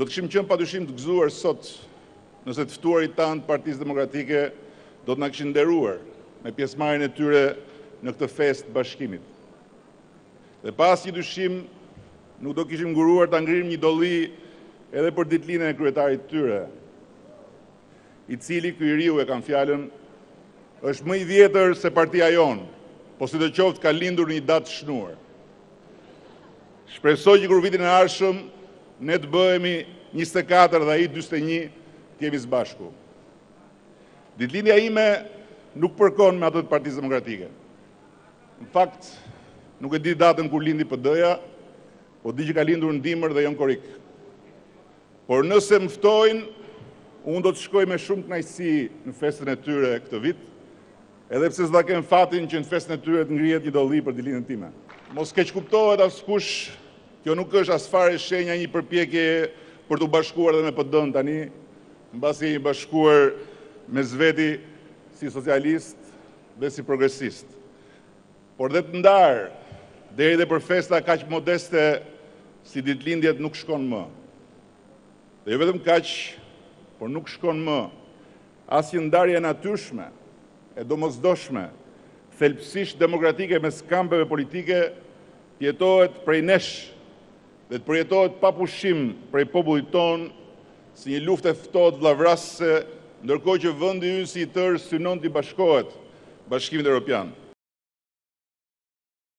Do të kishim qenë padyshim të gëzuar sot nëse të ftuarit tanë të Partisë Demokratike do të na kishin nderuar me pjesëmarrjen e tyre në këtë festë të bashkimit. Dhe pa asnjë dyshim nuk do kishim nguruar ta ngririm një dolli edhe për ditëlindjen e kryetarit të tyre, i cili ky i riu e kam fjalën është më i vjetër se partia jonë, po sidoqoftë ka lindur në një datë të shënuar. Shpresoj që kur vitin e ardhshëm ne të bëhemi njëzet e katër dhe ai dyzet e një të jemi së bashku. Ditëlindja ime nuk përkon me atë të Partisë Demokratike. Në fakt, nuk e di datën kur lindi PD-ja, po di që ka lindur në dimër dhe jo në korrik. Por nëse më ftojnë, unë do të shkoj me shumë kënaqësi në festën e tyre këtë vit, Edhe pse s'do ta kem fatin që në festën e tyre të ngrihet një dolli për ditëlindjen time. Mos keqkuptohet askush, kjo nuk është asfare shenja e një përpjekjeje për t'u bashkuar dhe me PD-në tani, mbasi jemi bashkuar mes veti si socialistë dhe si progresistë. Por dhe të ndarë, deri dhe për festa kaq modeste si ditëlindjet nuk shkon më. Dhe jo vetëm kaq, por nuk shkon më, As që ndarja e natyrshme, e domosdoshme, thelbësisht demokratike mes kampeve politike të jetohet prej nesh dhe të përjetohet pa pushim prej popullit tonë si një luftë e ftohtë vllavrasëse ndërkohë që vendi ynë si i tërë synon t'i bashkohet Bashkimit Europian.